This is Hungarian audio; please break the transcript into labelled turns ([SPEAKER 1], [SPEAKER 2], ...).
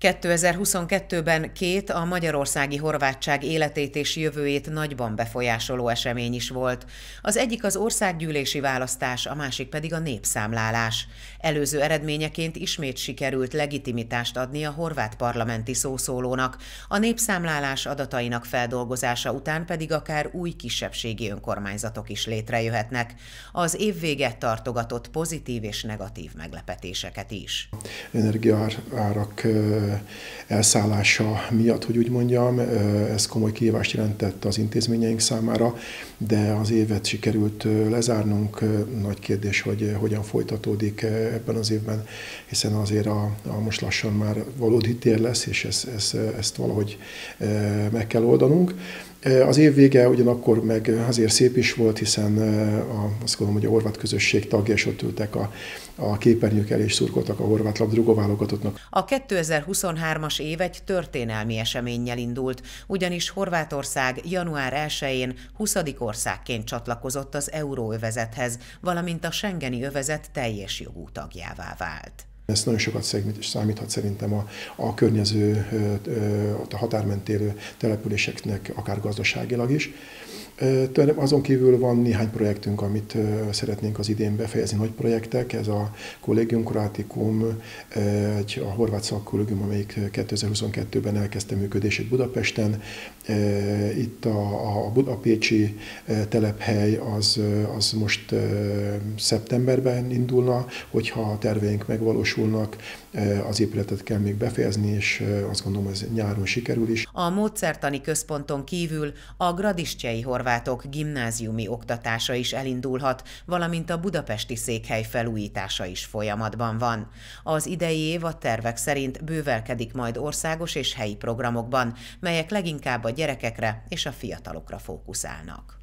[SPEAKER 1] 2022-ben két a magyarországi horvátság életét és jövőjét nagyban befolyásoló esemény is volt. Az egyik az országgyűlési választás, a másik pedig a népszámlálás. Előző eredményeként ismét sikerült legitimitást adni a horvát parlamenti szószólónak, a népszámlálás adatainak feldolgozása után pedig akár új kisebbségi önkormányzatok is létrejöhetnek. Az év vége tartogatott pozitív és negatív meglepetéseket is.
[SPEAKER 2] Energiaárak elszállása miatt, hogy úgy mondjam, ez komoly kihívást jelentett az intézményeink számára, de az évet sikerült lezárnunk. Nagy kérdés, hogy hogyan folytatódik ebben az évben, hiszen azért a, a most lassan már valódi tér lesz, és ezt, ezt, ezt valahogy meg kell oldanunk. Az év vége ugyanakkor meg azért szép is volt, hiszen a, azt gondolom, hogy a horvát közösség tagja, és ott ültek a, a képernyők el, és szurkoltak a horvát labdarúgó válogatottnak.
[SPEAKER 1] A 2023-as év egy történelmi eseménnyel indult, ugyanis Horvátország január 1-én 20. országként csatlakozott az euróövezethez, valamint a Schengeni övezet teljes jogú tagjává vált.
[SPEAKER 2] Ez nagyon sokat számíthat szerintem a, a környező, a határmentélő településeknek, akár gazdaságilag is. Azon kívül van néhány projektünk, amit szeretnénk az idén befejezni, nagy projektek. Ez a Collegium Croaticum, egy, a horvát szakkollégium, amelyik 2022-ben elkezdte működését Budapesten. Itt a, a Budapécsi telephely az, az most szeptemberben indulna, hogyha a terveink megvalósulnak, az épületet kell még befejezni, és azt gondolom, ez nyáron sikerül is.
[SPEAKER 1] A módszertani központon kívül a Gradiscsei horvátok gimnáziumi oktatása is elindulhat, valamint a budapesti székhely felújítása is folyamatban van. Az idei év a tervek szerint bővelkedik majd országos és helyi programokban, melyek leginkább a gyerekekre és a fiatalokra fókuszálnak.